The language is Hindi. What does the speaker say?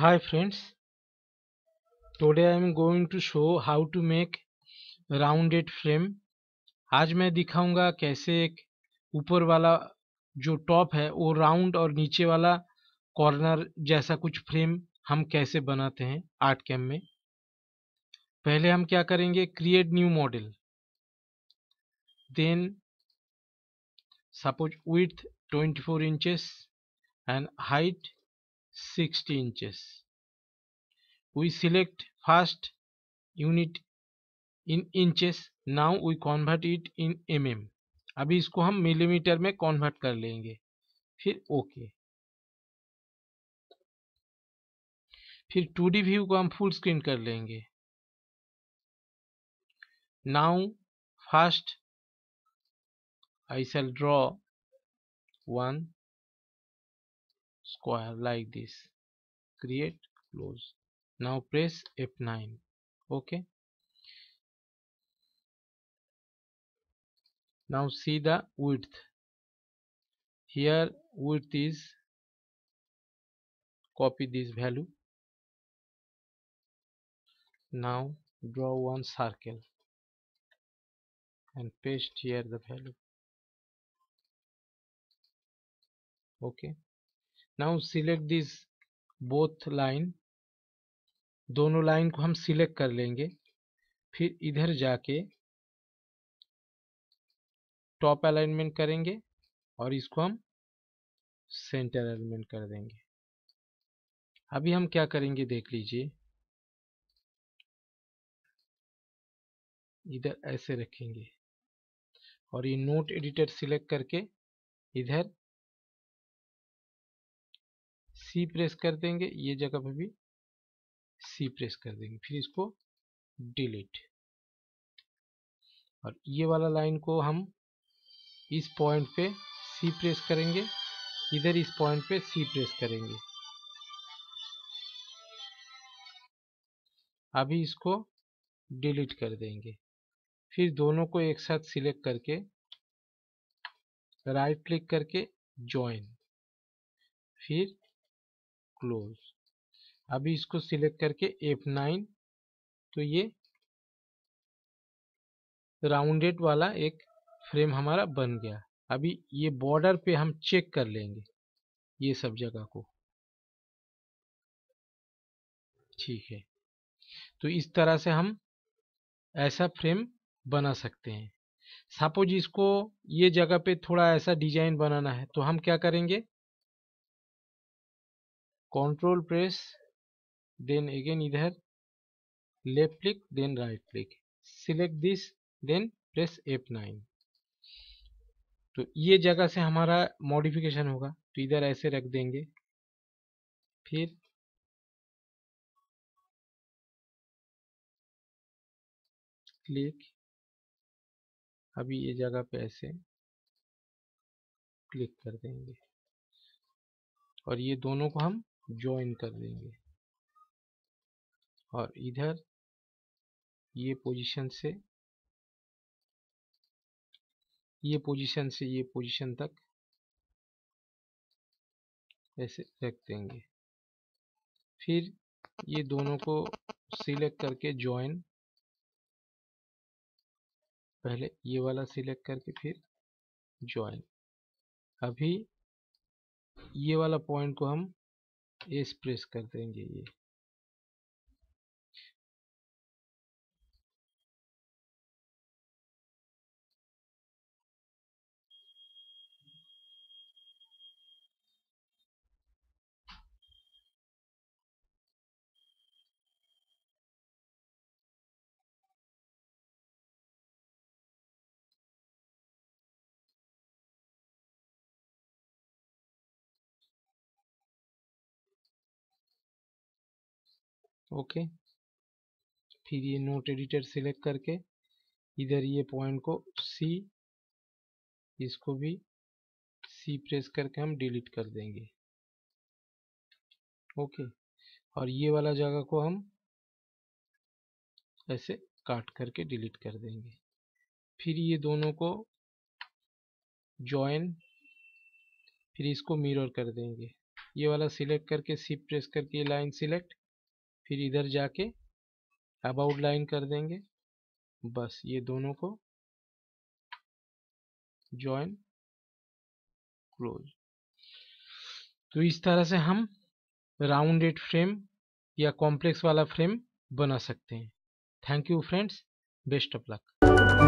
hi, friends. Today i am going to show how to make rounded frame. आज मैं दिखाऊँगा कैसे एक ऊपर वाला जो टॉप है, वो राउंड और नीचे वाला कॉर्नर जैसा कुछ फ्रेम हम कैसे बनाते हैं आर्ट कैम में। पहले हम क्या करेंगे? Create new model then suppose with 24 inches and height 60 inches. We select first unit in inches. Now we convert it in mm. अभी इसको हम मिलीमीटर में कन्वर्ट कर लेंगे। फिर ओके. फिर 2D व्यू को हम फुल स्क्रीन कर लेंगे। Now first I shall draw one square like this. Create close. Now press F9 okay. Now see the width. Here width is copy this value. Now draw one circle and paste here the value. Okay now select this both line. दोनों लाइन को हम सिलेक्ट कर लेंगे। फिर इधर जाके टॉप अलाइनमेंट करेंगे और इसको हम सेंटर अलाइनमेंट कर देंगे। अभी हम क्या करेंगे देख लीजिए। इधर ऐसे रखेंगे और ये नोट एडिटर सिलेक्ट करके इधर सी प्रेस कर देंगे, ये जगह पे भी सी प्रेस कर देंगे, फिर इसको डिलीट और ये वाला लाइन को हम इस पॉइंट पे सी प्रेस करेंगे, इधर इस पॉइंट पे सी प्रेस करेंगे. अभी इसको डिलीट कर देंगे. फिर दोनों को एक साथ सिलेक्ट करके राइट क्लिक करके ज्वाइन फिर क्लोज अभी इसको सिलेक्ट करके F9 तो ये राउंडेड वाला एक फ्रेम हमारा बन गया। अभी ये बॉर्डर पे हम चेक कर लेंगे, ये सब जगह को। ठीक है। तो इस तरह से हम ऐसा फ्रेम बना सकते हैं। सपोज़ इसको ये जगह पे थोड़ा ऐसा डिज़ाइन बनाना है तो हम क्या करेंगे? कंट्रोल प्रेस देन अगेन इधर left click then right click select this then press F nine तो ये जगह से हमारा मॉडिफिकेशन होगा। तो इधर ऐसे रख देंगे। फिर क्लिक अभी ये जगह पे ऐसे क्लिक कर देंगे। और ये दोनों को हम ज्वाइन कर देंगे और इधर ये पोजीशन से, ये पोजीशन से ये पोजीशन तक ऐसे रख देंगे। फिर ये दोनों को सिलेक्ट करके ज्वाइन पहले ये वाला सिलेक्ट करके फिर ज्वाइन अभी ये वाला पॉइंट को हम एस प्रेस कर देंगे ये। ओके। फिर ये नोट एडिटर सिलेक्ट करके इधर ये पॉइंट को सी इसको भी सी प्रेस करके हम डिलीट कर देंगे। ओके। और ये वाला जगह को हम ऐसे काट करके डिलीट कर देंगे। फिर ये दोनों को जॉइन फिर इसको मिरर कर देंगे। ये वाला सिलेक्ट करके सी प्रेस करके लाइन सिलेक्ट फिर इधर जाके अबाउट लाइन कर देंगे। बस ये दोनों को ज्वाइन क्लोज तो इस तरह से हम राउंडेड फ्रेम या कॉम्प्लेक्स वाला फ्रेम बना सकते हैं। Thank you friends best of luck